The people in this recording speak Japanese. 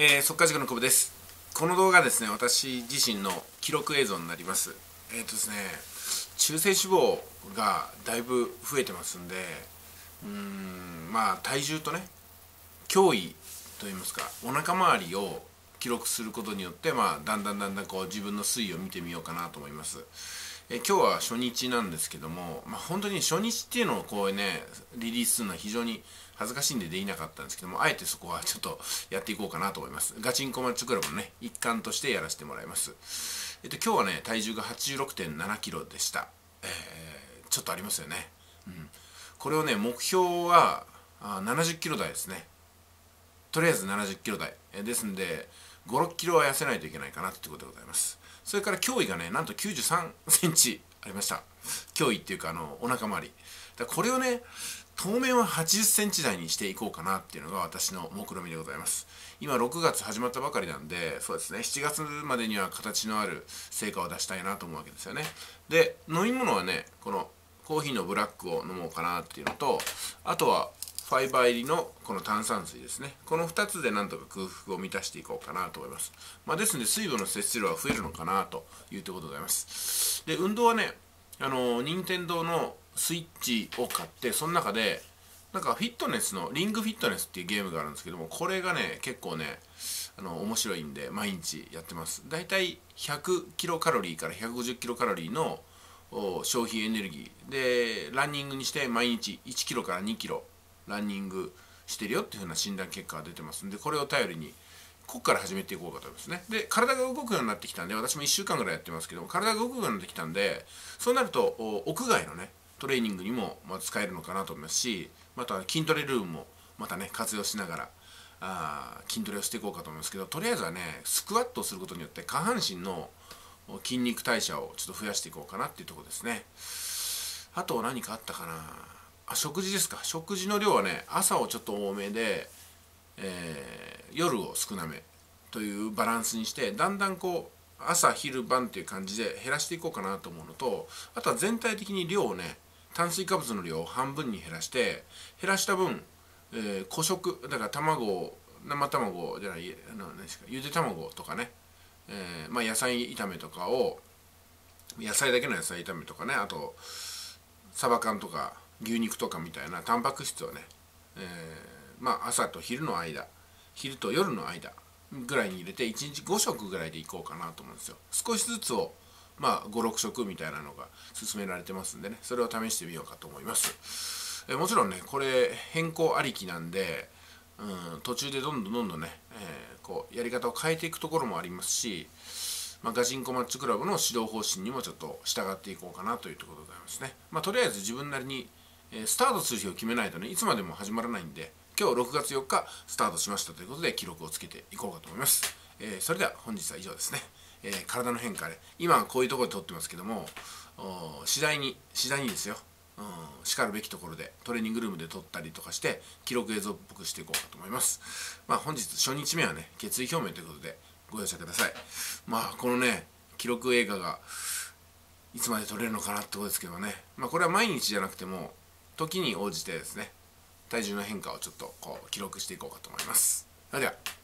えー、速稼塾の久保です。この動画ですね私自身の記録映像になります。えっ、ー、とですね中性脂肪がだいぶ増えてますんでうーんまあ体重とね脅威といいますかお腹周りを記録することによってまあだんだんだんだんこう自分の推移を見てみようかなと思います。え今日は初日なんですけども、まあ、本当に初日っていうのをこうねリリースするのは非常に恥ずかしいんでできなかったんですけどもあえてそこはちょっとやっていこうかなと思います。ガチンコマッチクラブのね一環としてやらせてもらいます。えっと今日はね体重が8 6 7キロでした、えー、ちょっとありますよね。うん。これをね目標は70キロ台ですね。とりあえず70キロ台、ですんで56キロは痩せないといけないかなってことでございます。それから脅威がねなんと93センチありました。脅威っていうかあのお腹周り。だこれをね当面は80センチ台にしていこうかなっていうのが私の目論見でございます。今6月始まったばかりなんでそうですね。7月までには形のある成果を出したいなと思うわけですよね。で飲み物はねこのコーヒーのブラックを飲もうかなっていうのとあとはファイバー入りのこの炭酸水ですね。この2つでなんとか空腹を満たしていこうかなと思います、まあ、ですので水分の摂取量は増えるのかなというところでございます。で運動はねあの任天堂のスイッチを買ってその中でなんかフィットネスのリングフィットネスっていうゲームがあるんですけどもこれがね結構ねあの面白いんで毎日やってます。だいたい100キロカロリーから150キロカロリーの消費エネルギー。でランニングにして毎日1キロから2キロランニングしてるよっていうふうな診断結果が出てます。んでこれを頼りにここから始めていこうかと思いますね。で体が動くようになってきたんで私も1週間ぐらいやってますけども体が動くようになってきたんでそうなると屋外のねトレーニングにもま使えるのかなと思いますしまた筋トレルームもまたね活用しながらあ筋トレをしていこうかと思いますけどとりあえずはねスクワットをすることによって下半身の筋肉代謝をちょっと増やしていこうかなっていうとこですね。あと何かあったかな。あ食事ですか。食事の量はね朝をちょっと多めで、えー、夜を少なめというバランスにしてだんだんこう朝昼晩っていう感じで減らしていこうかなと思うのとあとは全体的に量をね炭水化物の量を半分に減らして減らした分、えー、古食だから卵生卵じゃない何ですかゆで卵とかね、えー、まあ、野菜炒めとかを野菜だけの野菜炒めとかね。あとサバ缶とか牛肉とかみたいなタンパク質をね、えー、まあ朝と昼の間昼と夜の間ぐらいに入れて1日5食ぐらいでいこうかなと思うんですよ。少しずつをまあ56食みたいなのが勧められてますんでね。それを試してみようかと思います。えもちろんねこれ変更ありきなんでうん途中でどんどんどんどんね、えー、こうやり方を変えていくところもありますしまあ、ガチンコマッチクラブの指導方針にもちょっと従っていこうかなというところでございますね。まあ、とりあえず自分なりにえスタートする日を決めないとねいつまでも始まらないんで今日6月4日スタートしましたということで記録をつけていこうかと思います、えー、それでは本日は以上ですね、えー、体の変化で今はこういうところで撮ってますけども次第に次第にですよ。うん、しかるべきところでトレーニングルームで撮ったりとかして記録映像っぽくしていこうかと思います。まあ本日初日目はね決意表明ということでご容赦ください。まあこのね記録映画がいつまで撮れるのかなってことですけどね。まあこれは毎日じゃなくても時に応じてですね体重の変化をちょっとこう記録していこうかと思います。それでは。